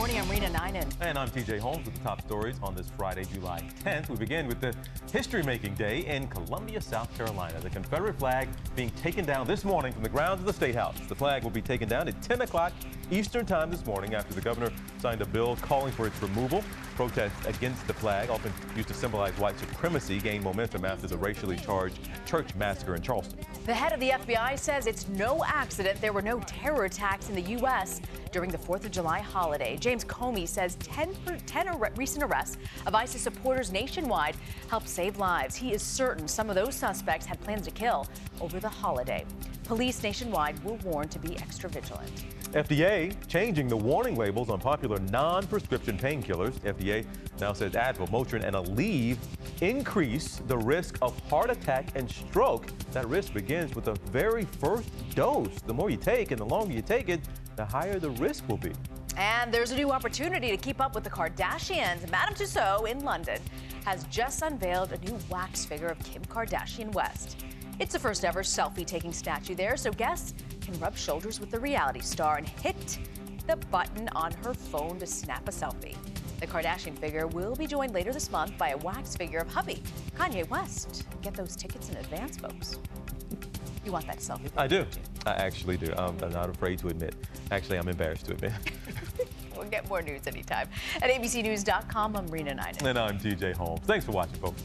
morning. I'm Reena Ninan. And I'm TJ Holmes with the top stories on this Friday, July 10th. We begin with the history-making day in Columbia, South Carolina. The Confederate flag being taken down this morning from the grounds of the State House. The flag will be taken down at 10 o'clock Eastern Time this morning after the governor signed a bill calling for its removal. Protests against the flag, often used to symbolize white supremacy, gained momentum after the racially charged church massacre in Charleston. The head of the FBI says it's no accident there were no terror attacks in the U.S. during the 4th of July holiday. James Comey says 10, 10 ar recent arrests of ISIS supporters nationwide helped save lives. He is certain some of those suspects had plans to kill over the holiday. Police nationwide were warned to be extra vigilant. FDA changing the warning labels on popular non-prescription painkillers. FDA now says Advil, Motrin, and Aleve increase the risk of heart attack and stroke. That risk begins with the very first dose. The more you take and the longer you take it, the higher the risk will be. And there's a new opportunity to keep up with the Kardashians. Madame Tussauds in London has just unveiled a new wax figure of Kim Kardashian West. It's the first ever selfie taking statue there, so guests can rub shoulders with the reality star and hit the button on her phone to snap a selfie. The Kardashian figure will be joined later this month by a wax figure of hubby, Kanye West. Get those tickets in advance, folks. You want that selfie? I do. I actually do. Um, I'm, I'm not afraid to admit. Actually, I'm embarrassed to admit. we'll get more news anytime. At abcnews.com, I'm Reena Ninan. And I'm TJ Holmes. Thanks for watching, folks.